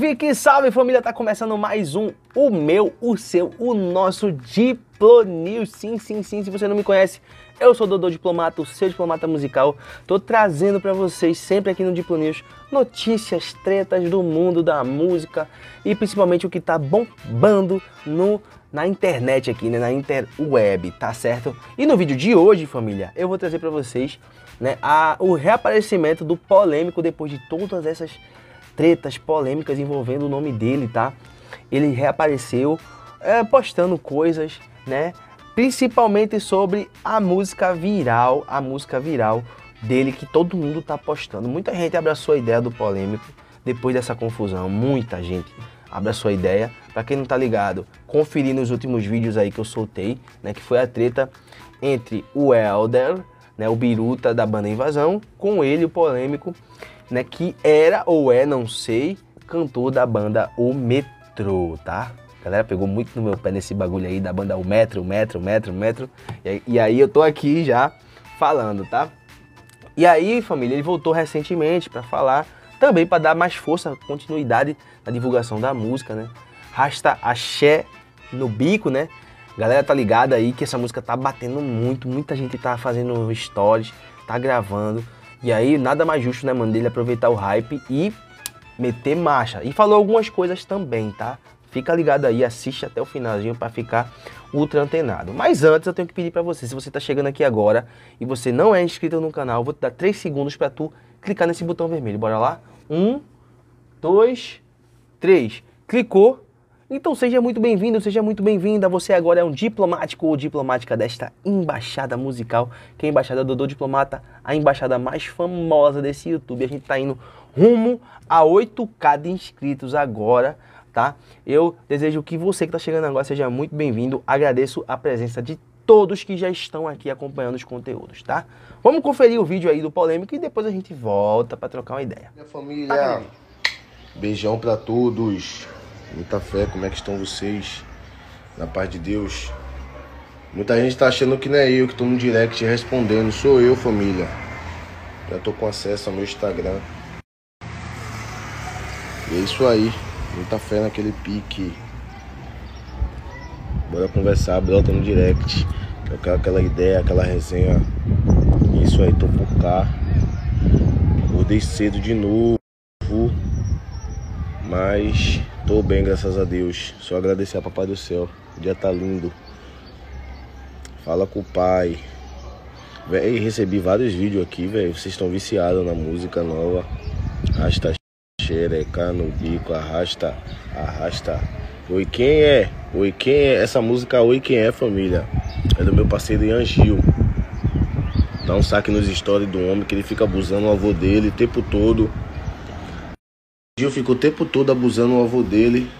Que salve família, tá começando mais um, o meu, o seu, o nosso Diplo News. Sim, sim, sim, se você não me conhece, eu sou Dodô Diplomata, o seu diplomata musical. Tô trazendo para vocês sempre aqui no Diplo News notícias, tretas do mundo da música e principalmente o que tá bombando no na internet aqui, né, na interweb, tá certo? E no vídeo de hoje, família, eu vou trazer para vocês, né, a, o reaparecimento do polêmico depois de todas essas tretas polêmicas envolvendo o nome dele, tá? Ele reapareceu é, postando coisas, né? Principalmente sobre a música viral, a música viral dele que todo mundo tá postando. Muita gente abraçou a ideia do polêmico depois dessa confusão, muita gente abraçou a ideia. Para quem não tá ligado, conferir nos últimos vídeos aí que eu soltei, né, que foi a treta entre o Elder, né, o Biruta da banda Invasão, com ele, o polêmico, né, que era ou é, não sei, cantor da banda O Metrô, tá? A galera pegou muito no meu pé nesse bagulho aí da banda O Metro, Metro, Metro, Metro. E, e aí eu tô aqui já falando, tá? E aí, família, ele voltou recentemente para falar, também para dar mais força, continuidade na divulgação da música, né? Rasta axé no bico, né? Galera tá ligada aí que essa música tá batendo muito, muita gente tá fazendo stories, tá gravando. E aí nada mais justo, né, mano, dele aproveitar o hype e meter marcha. E falou algumas coisas também, tá? Fica ligado aí, assiste até o finalzinho para ficar ultra antenado. Mas antes eu tenho que pedir para você, se você tá chegando aqui agora e você não é inscrito no canal, eu vou te dar 3 segundos para tu clicar nesse botão vermelho. Bora lá? Um, dois, três. Clicou. Então seja muito bem-vindo, seja muito bem-vinda. Você agora é um diplomático ou diplomática desta embaixada musical, que é a embaixada Dodô Diplomata, a embaixada mais famosa desse YouTube. A gente tá indo rumo a 8k de inscritos agora tá? Eu desejo que você que está chegando agora seja muito bem-vindo. Agradeço a presença de todos que já estão aqui acompanhando os conteúdos, tá? Vamos conferir o vídeo aí do polêmico e depois a gente volta para trocar uma ideia. Minha família, tá beijão para todos. Muita fé, como é que estão vocês? Na paz de Deus. Muita gente tá achando que não é eu que tô no direct respondendo, sou eu, família. Já tô com acesso ao meu Instagram. E é isso aí. Muita fé naquele pique. Bora conversar, brota no direct. Trocar aquela ideia, aquela resenha. Isso aí, tô por cá. Acordei cedo de novo. Mas tô bem, graças a Deus. Só agradecer a Papai do Céu. O dia tá lindo. Fala com o pai. Véi, recebi vários vídeos aqui, velho. Vocês estão viciados na música nova. Hashtag xereca no bico, arrasta, arrasta. Oi, quem é? Oi, quem é? Essa música Oi, quem é, família? É do meu parceiro Ian Gil. Dá um saque nos stories do homem que ele fica abusando o avô dele o tempo todo. Gil fica o tempo todo abusando o avô dele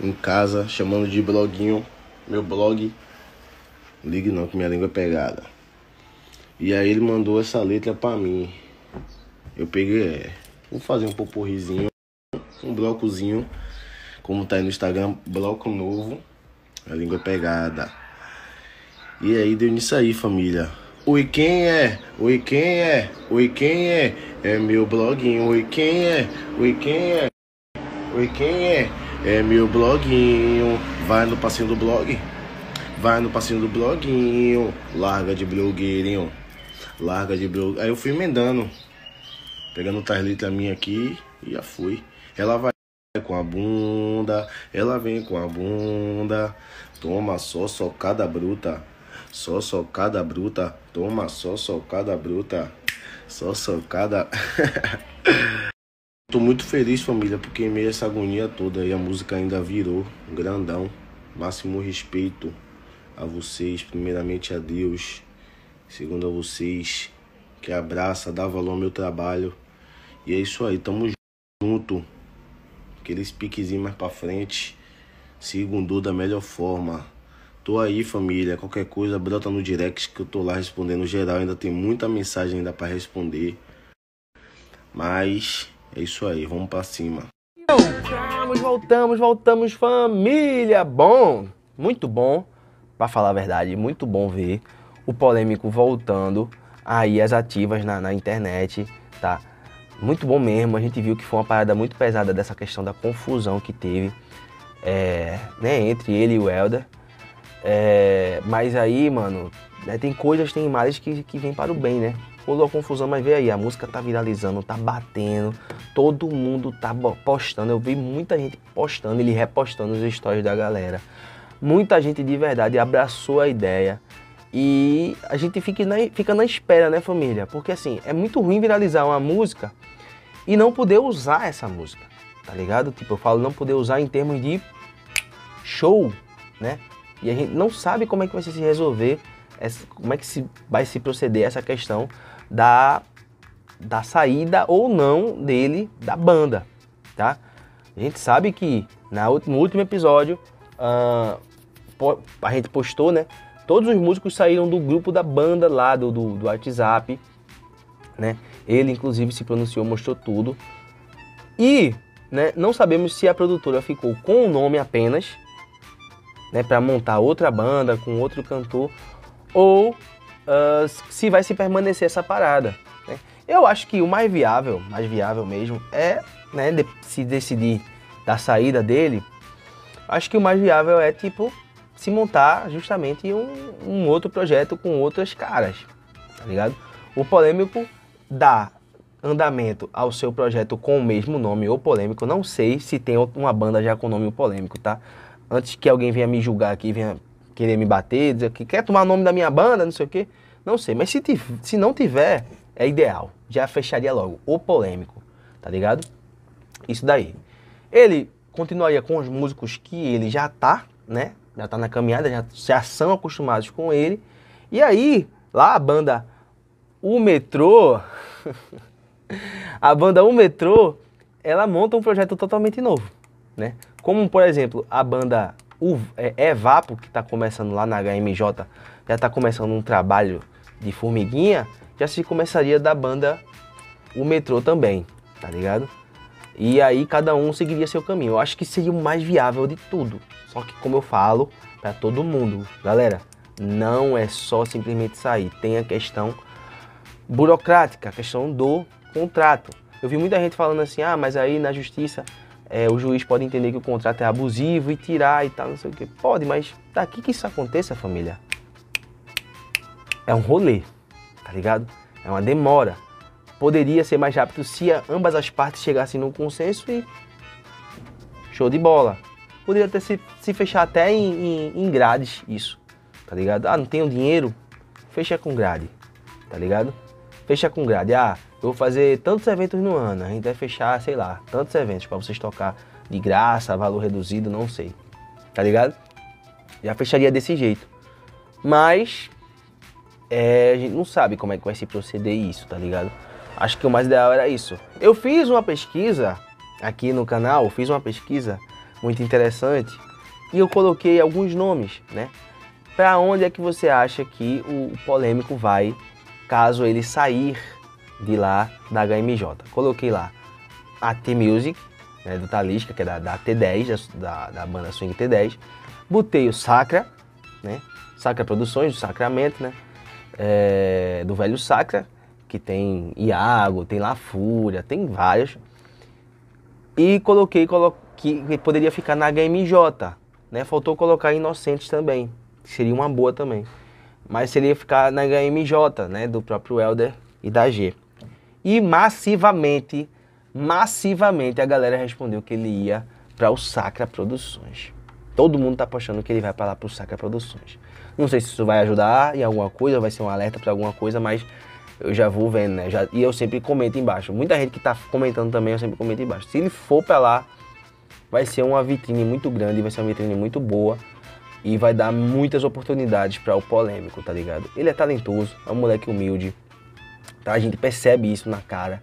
em casa, chamando de bloguinho. Meu blog. Ligue não, que minha língua é pegada. E aí ele mandou essa letra pra mim. Eu peguei, é, Vou fazer um poporrizinho, um blocozinho, como tá aí no Instagram, bloco novo, a língua pegada. E aí deu nisso aí, família. Oi, quem é? Oi, quem é? Oi, quem é? É meu bloguinho. Oi, quem é? Oi, quem é? Oi, quem é? É meu bloguinho. Vai no passinho do blog. Vai no passinho do bloguinho. Larga de blogueirinho. Larga de blog. Aí eu fui emendando. Pegando o letras minha aqui e já fui. Ela vai com a bunda, ela vem com a bunda. Toma só socada bruta, só socada bruta. Toma só socada bruta, só socada. Tô muito feliz, família, porque em meio a essa agonia toda aí a música ainda virou grandão. Máximo respeito a vocês, primeiramente a Deus, segundo a vocês que abraça, dá valor ao meu trabalho. E é isso aí, tamo junto. Aqueles piquezinhos mais pra frente. Segundo da melhor forma. Tô aí, família. Qualquer coisa, brota no direct que eu tô lá respondendo geral. Ainda tem muita mensagem ainda para responder. Mas é isso aí, vamos para cima. Voltamos, voltamos, voltamos, família. Bom, muito bom, para falar a verdade, muito bom ver o polêmico voltando aí as ativas na, na internet, tá? Muito bom mesmo. A gente viu que foi uma parada muito pesada dessa questão da confusão que teve é, né, entre ele e o Elder. É, mas aí, mano, né, tem coisas, tem imagens que, que vêm para o bem, né? Rolou a confusão, mas vê aí, a música tá viralizando, tá batendo, todo mundo tá postando. Eu vi muita gente postando, ele repostando os stories da galera. Muita gente de verdade abraçou a ideia. E a gente fica na, fica na espera, né, família? Porque assim, é muito ruim viralizar uma música e não poder usar essa música, tá ligado? Tipo, eu falo não poder usar em termos de show, né? E a gente não sabe como é que vai se resolver, como é que se, vai se proceder essa questão da, da saída ou não dele da banda, tá? A gente sabe que na, no último episódio uh, a gente postou, né? Todos os músicos saíram do grupo da banda lá do, do, do WhatsApp, né? Ele inclusive se pronunciou, mostrou tudo. E né, não sabemos se a produtora ficou com o nome apenas, né, para montar outra banda com outro cantor, ou uh, se vai se permanecer essa parada. Né? Eu acho que o mais viável, mais viável mesmo, é né, de, se decidir da saída dele. Acho que o mais viável é tipo se montar justamente um, um outro projeto com outras caras, tá ligado? O polêmico dá andamento ao seu projeto com o mesmo nome ou polêmico. Não sei se tem uma banda já com nome polêmico, tá? Antes que alguém venha me julgar aqui, venha querer me bater, dizer que quer tomar o nome da minha banda, não sei o quê. Não sei, mas se, se não tiver, é ideal. Já fecharia logo. O polêmico, tá ligado? Isso daí. Ele continuaria com os músicos que ele já tá, né? Já tá na caminhada, já, já são acostumados com ele. E aí, lá a banda O Metrô, a banda O Metrô, ela monta um projeto totalmente novo, né? Como, por exemplo, a banda o é, Evapo, que está começando lá na HMJ, já está começando um trabalho de formiguinha, já se começaria da banda o metrô também, tá ligado? E aí cada um seguiria seu caminho. Eu acho que seria o mais viável de tudo. Só que como eu falo para todo mundo, galera, não é só simplesmente sair, tem a questão burocrática, a questão do contrato. Eu vi muita gente falando assim: "Ah, mas aí na justiça é, o juiz pode entender que o contrato é abusivo e tirar e tal, não sei o que. Pode, mas daqui que isso aconteça, família, é um rolê, tá ligado? É uma demora. Poderia ser mais rápido se ambas as partes chegassem num consenso e show de bola. Poderia até se, se fechar até em, em, em grades isso, tá ligado? Ah, não tenho dinheiro? Fecha com grade, tá ligado? Fecha com grade. Ah, eu vou fazer tantos eventos no ano, a gente vai fechar, sei lá, tantos eventos para vocês tocar de graça, valor reduzido, não sei. Tá ligado? Já fecharia desse jeito. Mas é, a gente não sabe como é que vai se proceder isso, tá ligado? Acho que o mais ideal era isso. Eu fiz uma pesquisa aqui no canal, fiz uma pesquisa muito interessante e eu coloquei alguns nomes, né? Para onde é que você acha que o polêmico vai caso ele sair de lá da HMJ. Coloquei lá a T-Music, né, do Talisca, que é da, da T10, da, da, banda Swing T10. Botei o Sacra, né, Sacra Produções, do Sacramento, né, é, do Velho Sacra, que tem Iago, tem La Fúria, tem vários. E coloquei, coloquei que poderia ficar na HMJ, né, faltou colocar Inocentes também, que seria uma boa também. Mas seria ficar na HMJ, né, do próprio Elder e da G. E massivamente, massivamente a galera respondeu que ele ia para o Sacra Produções. Todo mundo tá apostando que ele vai para lá para o Sacra Produções. Não sei se isso vai ajudar em alguma coisa, vai ser um alerta para alguma coisa, mas eu já vou vendo, né? Já, e eu sempre comento embaixo. Muita gente que tá comentando também, eu sempre comento embaixo. Se ele for para lá, vai ser uma vitrine muito grande, vai ser uma vitrine muito boa e vai dar muitas oportunidades para o polêmico, tá ligado? Ele é talentoso, é um moleque humilde, tá? A gente percebe isso na cara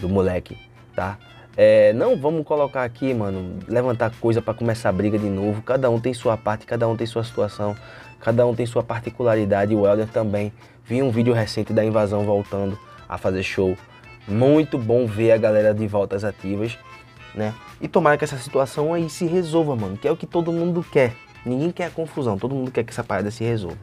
do moleque, tá? É, não vamos colocar aqui, mano, levantar coisa para começar a briga de novo. Cada um tem sua parte, cada um tem sua situação, cada um tem sua particularidade. O Helder também. Vi um vídeo recente da invasão voltando a fazer show. Muito bom ver a galera de voltas ativas, né? E tomara que essa situação aí se resolva, mano, que é o que todo mundo quer. Ninguém quer confusão, todo mundo quer que essa parada se resolva,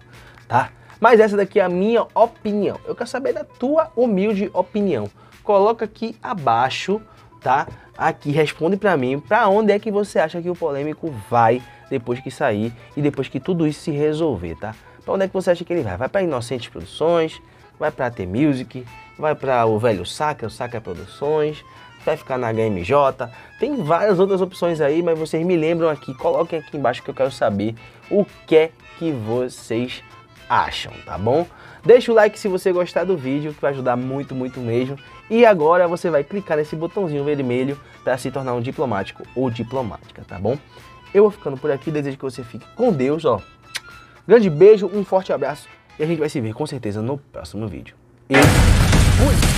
tá? Mas essa daqui é a minha opinião. Eu quero saber da tua humilde opinião. coloca aqui abaixo, tá? Aqui, responde para mim, para onde é que você acha que o polêmico vai depois que sair e depois que tudo isso se resolver, tá? Para onde é que você acha que ele vai? Vai para Inocentes Produções, vai para T Music, vai para o Velho Saca, o Saca Produções, vai ficar na HMJ. Tem várias outras opções aí, mas vocês me lembram aqui, coloquem aqui embaixo que eu quero saber o que é que vocês acham, tá bom? Deixa o like se você gostar do vídeo, que vai ajudar muito, muito mesmo. E agora você vai clicar nesse botãozinho vermelho para se tornar um diplomático ou diplomática, tá bom? Eu vou ficando por aqui, desejo que você fique com Deus, ó. Grande beijo, um forte abraço e a gente vai se ver com certeza no próximo vídeo. E fui!